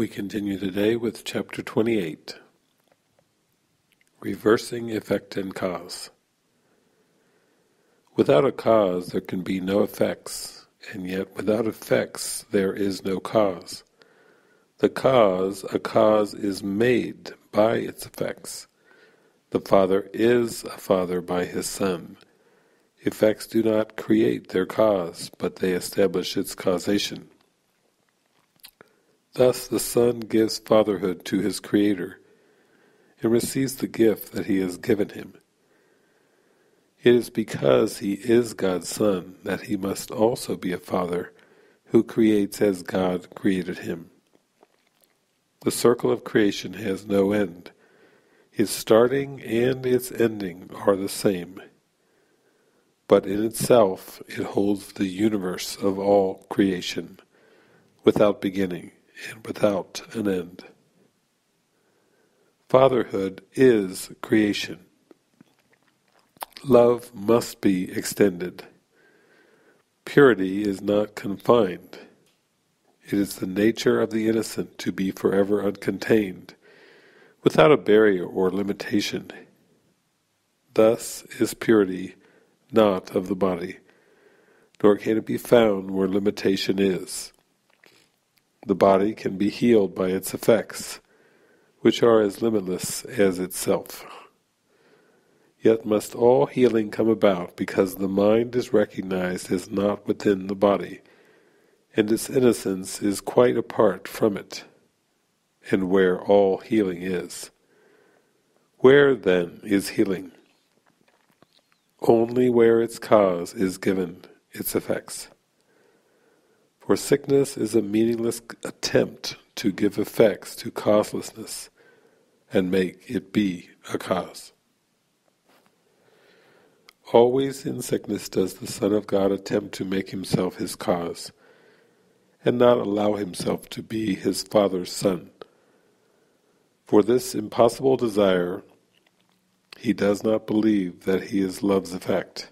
We continue today with chapter 28 Reversing Effect and Cause. Without a cause there can be no effects, and yet without effects there is no cause. The cause, a cause is made by its effects. The Father is a Father by His Son. Effects do not create their cause, but they establish its causation. Thus the Son gives fatherhood to his Creator, and receives the gift that he has given him. It is because he is God's Son that he must also be a Father who creates as God created him. The circle of creation has no end. Its starting and its ending are the same. But in itself it holds the universe of all creation, without beginning and without an end. Fatherhood is creation. Love must be extended. Purity is not confined. It is the nature of the innocent to be forever uncontained, without a barrier or limitation. Thus is purity not of the body, nor can it be found where limitation is. The body can be healed by its effects, which are as limitless as itself. Yet must all healing come about because the mind is recognized as not within the body, and its innocence is quite apart from it, and where all healing is. Where, then, is healing? Only where its cause is given its effects. For sickness is a meaningless attempt to give effects to causelessness and make it be a cause. Always in sickness does the Son of God attempt to make himself his cause, and not allow himself to be his Father's Son. For this impossible desire, he does not believe that he is love's effect,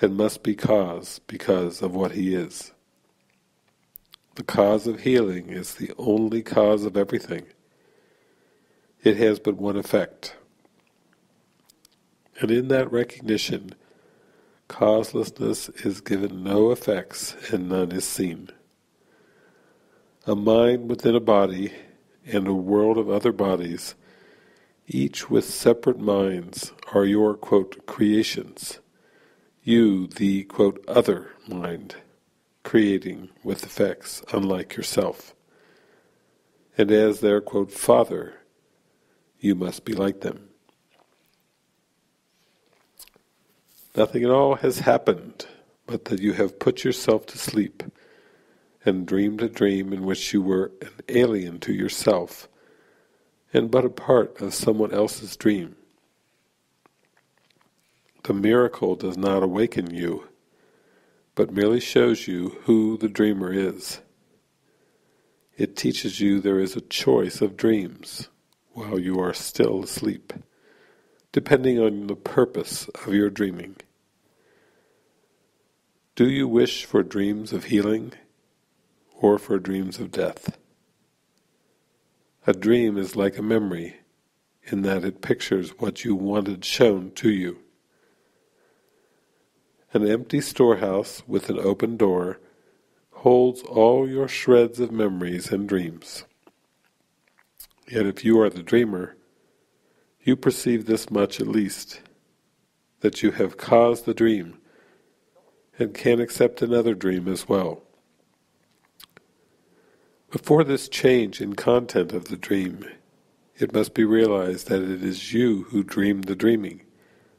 and must be cause because of what he is. The cause of healing is the only cause of everything. It has but one effect. And in that recognition, causelessness is given no effects and none is seen. A mind within a body and a world of other bodies, each with separate minds, are your, quote, creations. You, the, quote, other mind creating with effects unlike yourself. And as their, quote, father, you must be like them. Nothing at all has happened but that you have put yourself to sleep and dreamed a dream in which you were an alien to yourself and but a part of someone else's dream. The miracle does not awaken you, but merely shows you who the dreamer is. It teaches you there is a choice of dreams while you are still asleep, depending on the purpose of your dreaming. Do you wish for dreams of healing or for dreams of death? A dream is like a memory in that it pictures what you wanted shown to you. An empty storehouse with an open door holds all your shreds of memories and dreams. Yet if you are the dreamer, you perceive this much at least, that you have caused the dream, and can accept another dream as well. Before this change in content of the dream, it must be realized that it is you who dream the dreaming,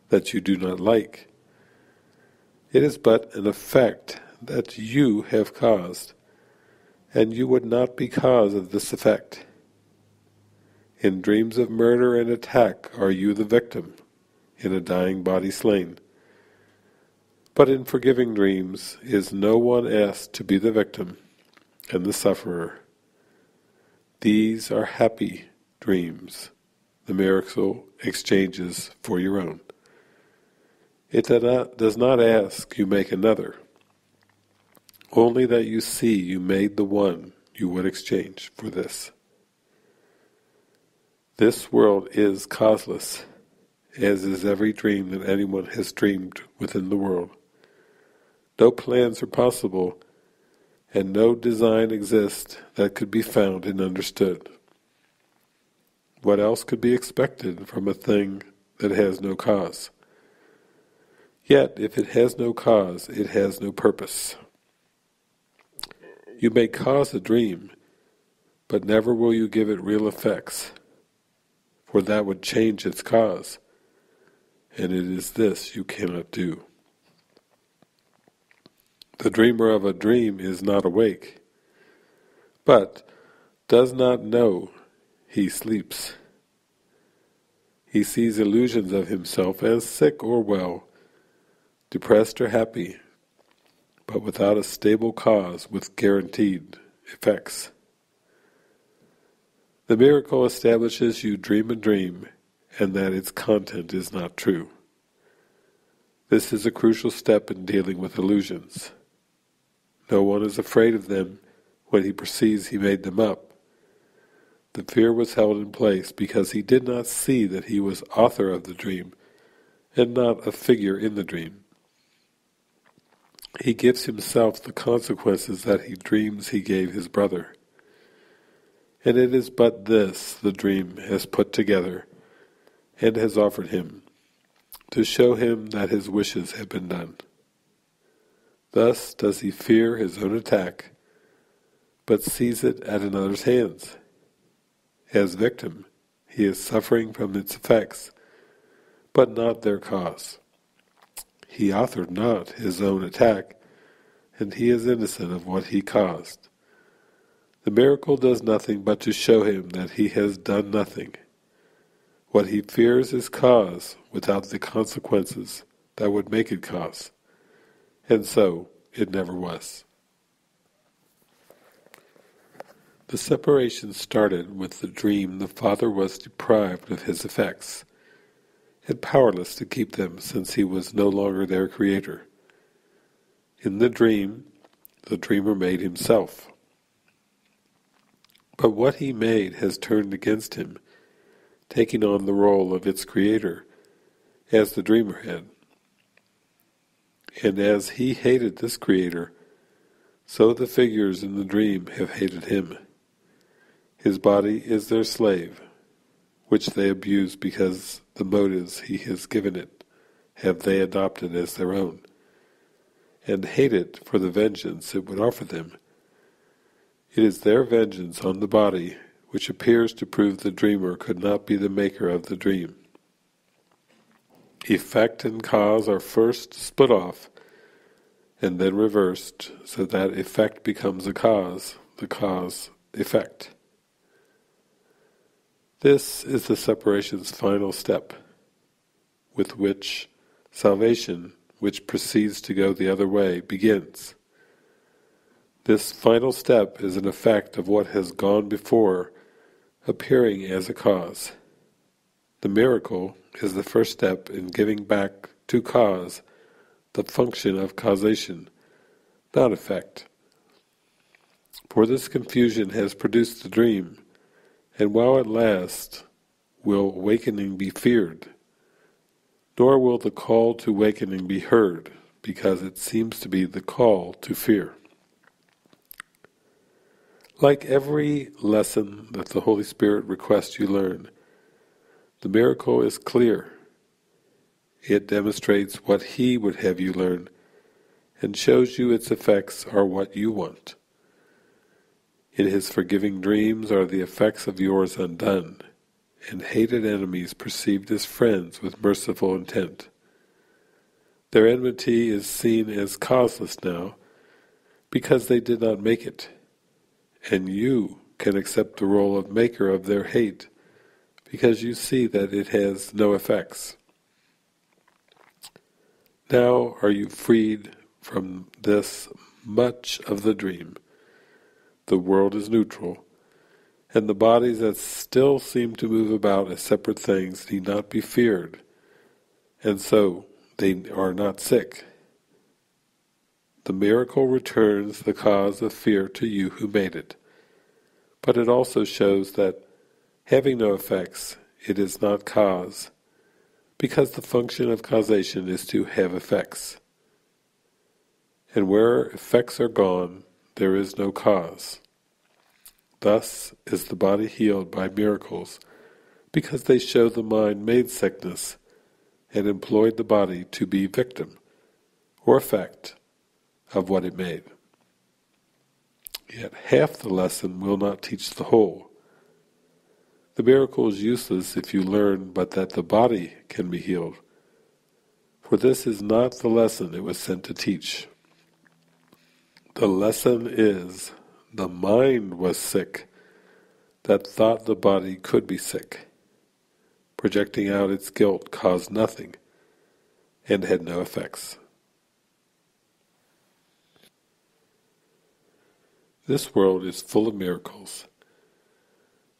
that you do not like, it is but an effect that you have caused, and you would not be cause of this effect. In dreams of murder and attack are you the victim, in a dying body slain. But in forgiving dreams is no one asked to be the victim and the sufferer. These are happy dreams, the miracle exchanges for your own. It does not ask you make another, only that you see you made the one you would exchange for this. This world is causeless, as is every dream that anyone has dreamed within the world. No plans are possible, and no design exists that could be found and understood. What else could be expected from a thing that has no cause? Yet, if it has no cause, it has no purpose. You may cause a dream, but never will you give it real effects, for that would change its cause, and it is this you cannot do. The dreamer of a dream is not awake, but does not know he sleeps. He sees illusions of himself as sick or well, depressed or happy, but without a stable cause with guaranteed effects. The miracle establishes you dream a dream and that its content is not true. This is a crucial step in dealing with illusions. No one is afraid of them when he perceives he made them up. The fear was held in place because he did not see that he was author of the dream and not a figure in the dream. He gives himself the consequences that he dreams he gave his brother. And it is but this the dream has put together and has offered him, to show him that his wishes have been done. Thus does he fear his own attack, but sees it at another's hands. As victim, he is suffering from its effects, but not their cause. He authored not his own attack, and he is innocent of what he caused. The miracle does nothing but to show him that he has done nothing. What he fears is cause without the consequences that would make it cause, and so it never was. The separation started with the dream the father was deprived of his effects, and powerless to keep them since he was no longer their creator. In the dream, the dreamer made himself. But what he made has turned against him, taking on the role of its creator, as the dreamer had. And as he hated this creator, so the figures in the dream have hated him. His body is their slave, which they abuse because the motives he has given it have they adopted as their own, and hate it for the vengeance it would offer them. It is their vengeance on the body which appears to prove the dreamer could not be the maker of the dream. Effect and cause are first split off, and then reversed, so that effect becomes a cause, the cause effect. This is the separation's final step, with which salvation, which proceeds to go the other way, begins. This final step is an effect of what has gone before, appearing as a cause. The miracle is the first step in giving back to cause the function of causation, not effect. For this confusion has produced the dream, and while it lasts, will awakening be feared, nor will the call to awakening be heard, because it seems to be the call to fear. Like every lesson that the Holy Spirit requests you learn, the miracle is clear. It demonstrates what He would have you learn, and shows you its effects are what you want. In his forgiving dreams are the effects of yours undone, and hated enemies perceived as friends with merciful intent. Their enmity is seen as causeless now, because they did not make it, and you can accept the role of maker of their hate, because you see that it has no effects. Now are you freed from this much of the dream, the world is neutral, and the bodies that still seem to move about as separate things need not be feared, and so they are not sick. The miracle returns the cause of fear to you who made it, But it also shows that having no effects, it is not cause, because the function of causation is to have effects. And where effects are gone, there is no cause. Thus is the body healed by miracles, because they show the mind made sickness and employed the body to be victim or effect of what it made. Yet half the lesson will not teach the whole. The miracle is useless if you learn but that the body can be healed, for this is not the lesson it was sent to teach. The lesson is the mind was sick that thought the body could be sick. Projecting out its guilt caused nothing and had no effects. This world is full of miracles.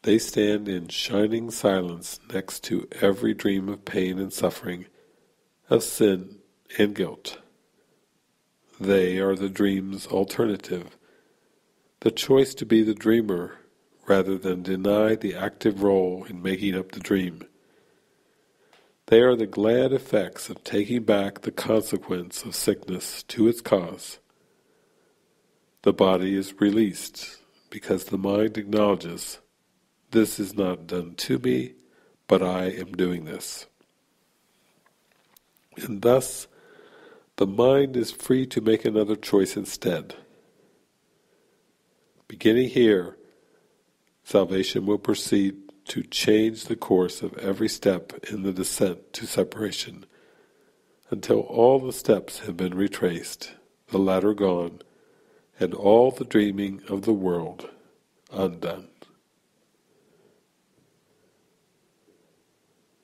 They stand in shining silence next to every dream of pain and suffering, of sin and guilt. They are the dream's alternative, the choice to be the dreamer rather than deny the active role in making up the dream. They are the glad effects of taking back the consequence of sickness to its cause. The body is released because the mind acknowledges, this is not done to me, but I am doing this. And thus, the mind is free to make another choice instead. Beginning here, salvation will proceed to change the course of every step in the descent to separation, until all the steps have been retraced, the ladder gone, and all the dreaming of the world undone.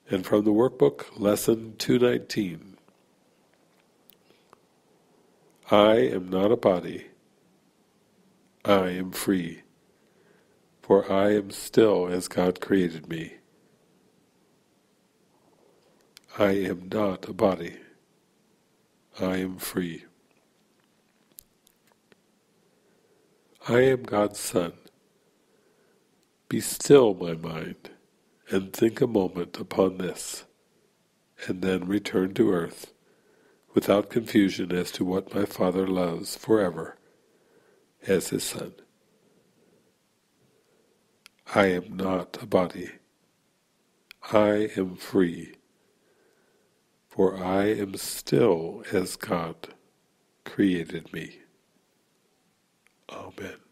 And from the workbook, Lesson 219 I am not a body, I am free for I am still as God created me. I am not a body. I am free. I am God's Son. Be still, my mind, and think a moment upon this, and then return to earth, without confusion as to what my Father loves forever as his Son. I am not a body. I am free, for I am still as God created me. Amen.